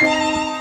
Bye.